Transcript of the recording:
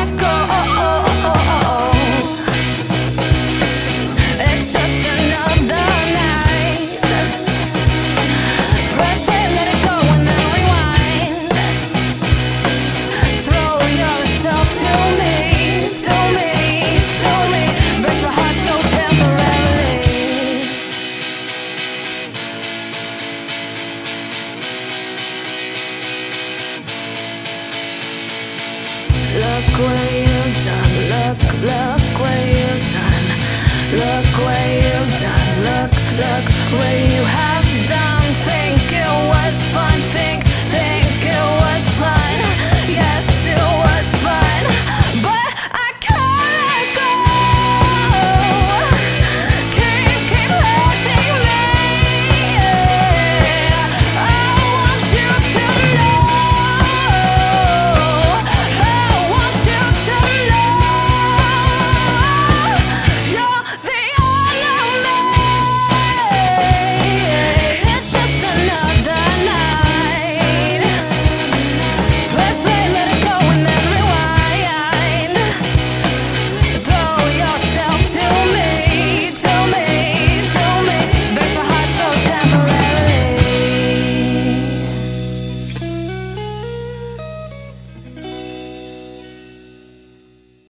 let go. Look where you have